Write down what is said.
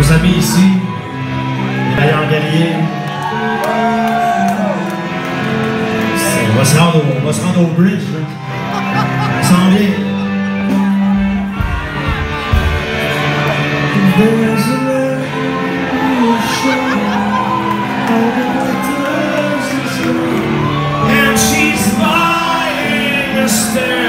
nos amis ici, les meilleurs guerriers. On va se rendre on va se rendre au bridge. Là. On s'en vient. And she's buying a